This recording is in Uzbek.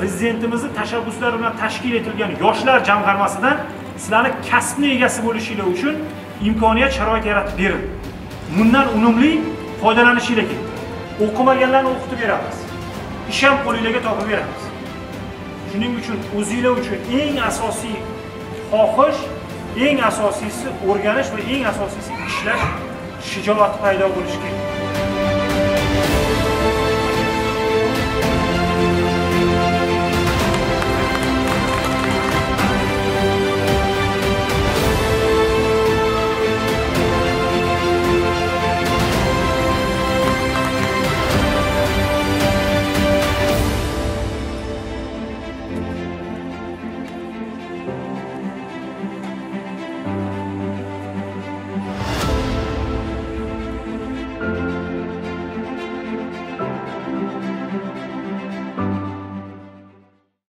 prezidentimizni tashabbuslari bilan tashkil etilgan yoshlar jamg'armasidan sizlarni kasbni egasi bo'lishinglar uchun imkoniyat sharoit yaratib berildi bundan unumli foydalanishinglar kerak. O'qimaganlarni o'qitib beramiz. Ish ham qo'linglarga topib beramiz. Shuning uchun o'zinglar uchun eng asosiy xohish eng asosiysi o'rganish va eng asosiysi ishlash shijoati paydo bo'lishi kerak.